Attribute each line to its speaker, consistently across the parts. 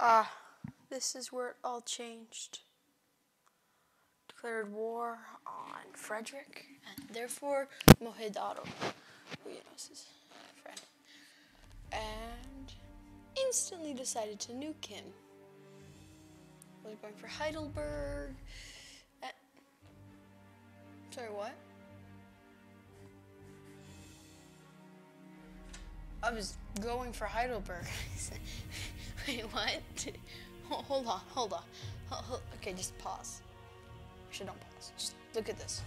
Speaker 1: Ah, this is where it all changed. Declared war on Frederick and therefore Mohenjo-daro, who you know is his friend, and instantly decided to nuke him. Was going for Heidelberg. Uh, sorry, what? I was going for Heidelberg. Wait, what? Hold on, hold on. Okay, just pause. Actually, don't pause. Just look at this.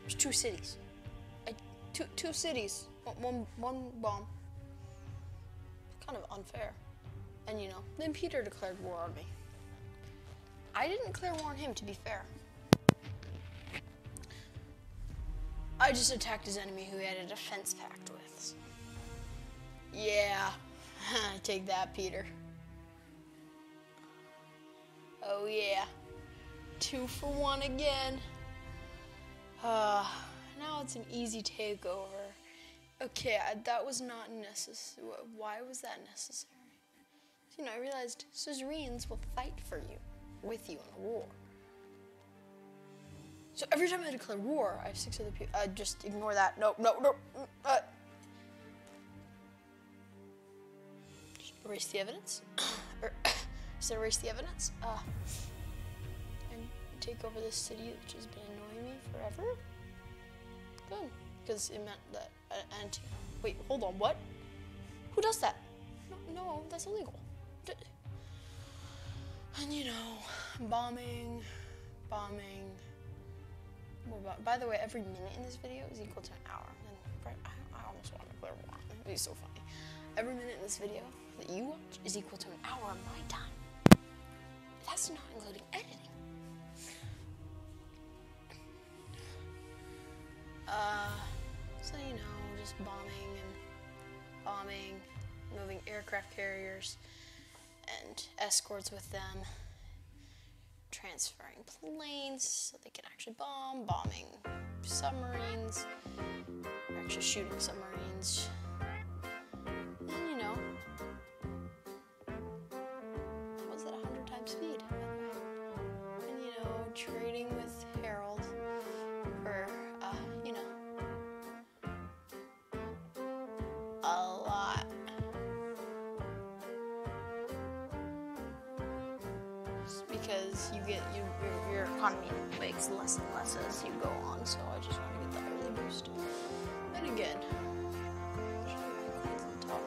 Speaker 1: There's two cities. I, two, two cities. One, one bomb. Kind of unfair. And you know, then Peter declared war on me. I didn't declare war on him, to be fair. I just attacked his enemy who he had a defense pact with. Yeah, take that, Peter. Oh, yeah. Two for one again. Uh, now it's an easy takeover. Okay, I, that was not necessary. Why was that necessary? You know, I realized Suzerains will fight for you, with you in a war. So every time I declare war, I have six other people. Uh, just ignore that. No, no, no. mm, Uh, erase the evidence. just erase the evidence. Uh, and take over this city, which has been annoying me forever. Good, because it meant that. Uh, and wait, hold on. What? Who does that? No, no that's illegal. And you know, bombing, bombing. About, by the way, every minute in this video is equal to an hour. And I, I almost want to clear one. It'd be so funny. Every minute in this video that you watch is equal to an hour of my time. That's not including editing. Uh, so you know, just bombing and bombing, moving aircraft carriers and escorts with them, transferring planes so they can actually bomb, bombing submarines, actually shooting submarines. Because you get you your, your economy makes less and less as you go on, so I just want to get that early boost. And again, on top?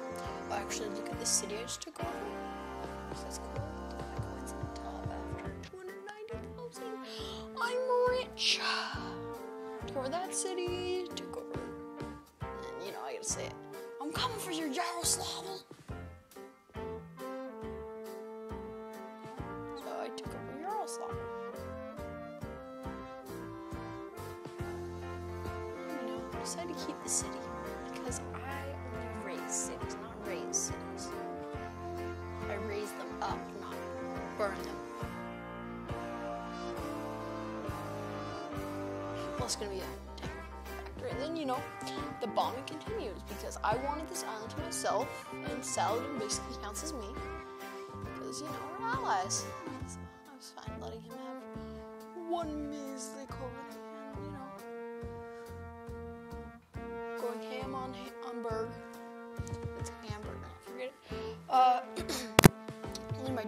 Speaker 1: Oh, actually, look at the city I just took over. That's cool. My coins the top after 290,000. I'm rich. Took over that city. Took over. And you know, I gotta say it. I'm coming for your Yaroslav. Decided to keep the city because I only raise cities, not raze cities. I raise them up, not burn them. Well, it's gonna be a tank factory. And then, you know, the bombing continues because I wanted this island to myself, and Saladin basically counts as me because, you know, we're allies. So I was fine letting him have one measly colony,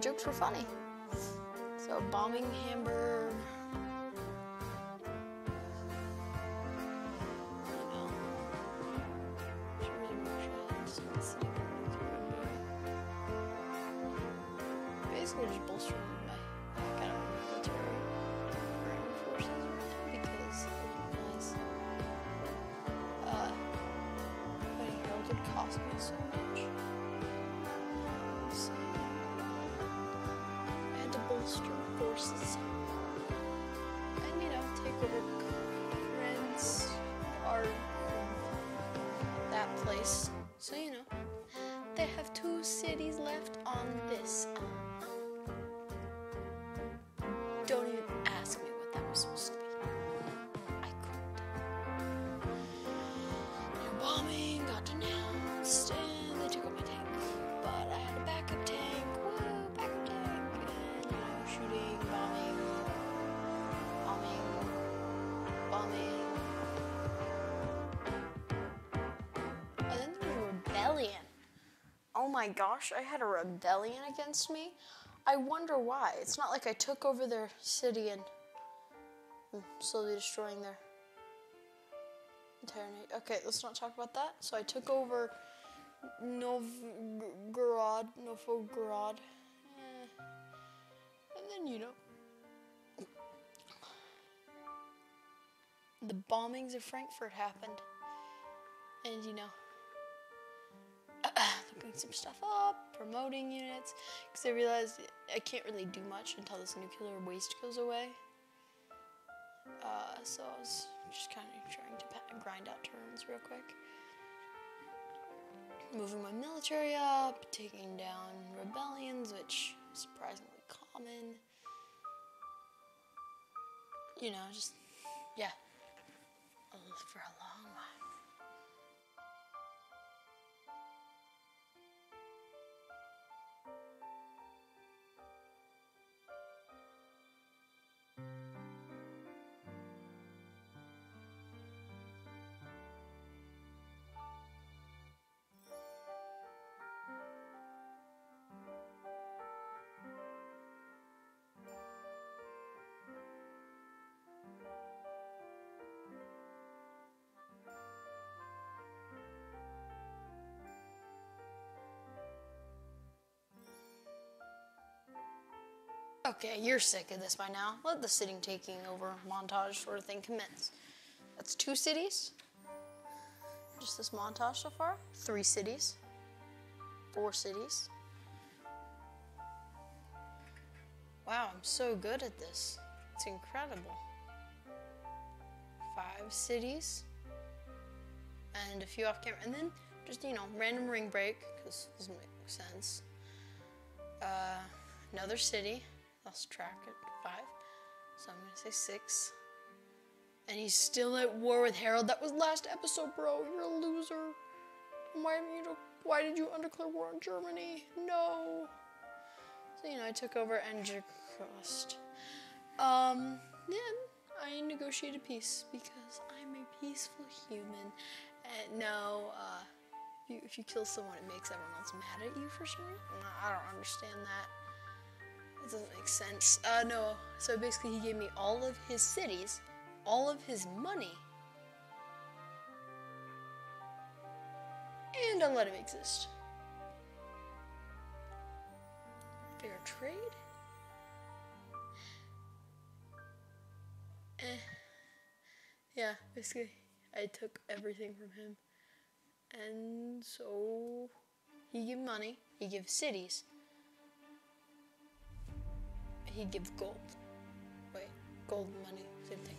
Speaker 1: jokes were funny. So bombing Hamburg. Basically, just bolstering bolster my gosh, I had a rebellion against me. I wonder why. It's not like I took over their city and slowly destroying their entire nation. Okay, let's not talk about that. So I took over Novgorod, Novgorod. Eh. And then, you know, the bombings of Frankfurt happened. And, you know, looking some stuff up, promoting units, because I realized I can't really do much until this nuclear waste goes away. Uh, so I was just kind of trying to grind out turns real quick. Moving my military up, taking down rebellions, which is surprisingly common. You know, just, yeah, for a Okay, you're sick of this by now. Let the sitting taking over montage sort of thing commence. That's two cities. Just this montage so far. Three cities. Four cities. Wow, I'm so good at this. It's incredible. Five cities. And a few off camera. And then just, you know, random ring break, because it doesn't make sense. Uh, another city lost track at five. So I'm gonna say six. And he's still at war with Harold. That was last episode, bro. You're a loser. Why did you why did you undeclare war on Germany? No. So you know I took over Angerkrust. Um then I negotiated peace because I'm a peaceful human. And no, uh, if you, if you kill someone, it makes everyone else mad at you for reason. I don't understand that. That doesn't make sense. Uh, no. So basically, he gave me all of his cities, all of his money, and I let him exist. Fair trade? Eh. Yeah, basically, I took everything from him. And so, he gave money, he gave cities, he'd give gold. Wait, gold money, same thing.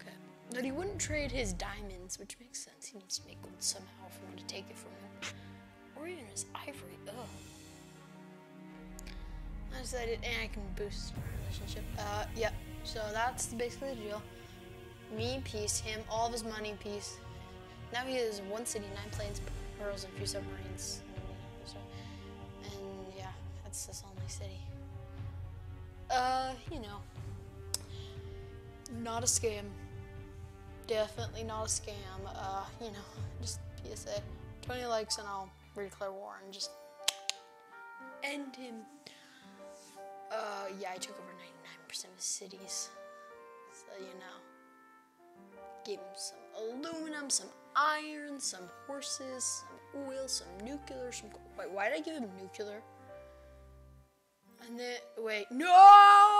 Speaker 1: Okay. But he wouldn't trade his diamonds, which makes sense. He needs to make gold somehow for him to take it from him. Or even his ivory. Ugh. I decided, and I can boost relationship. Uh, yep. So that's basically the deal. Me, peace. Him, all of his money, peace. Now he has one city, nine planes, pearls, and a few submarines. And yeah, that's his only city. Uh, you know, not a scam. Definitely not a scam. Uh, you know, just PSA. 20 likes and I'll declare war and just end him. Uh, yeah, I took over 99% of the cities. So, you know. Gave him some aluminum, some iron, some horses, some oil, some nuclear, some. Wait, why did I give him nuclear? And then, wait, no!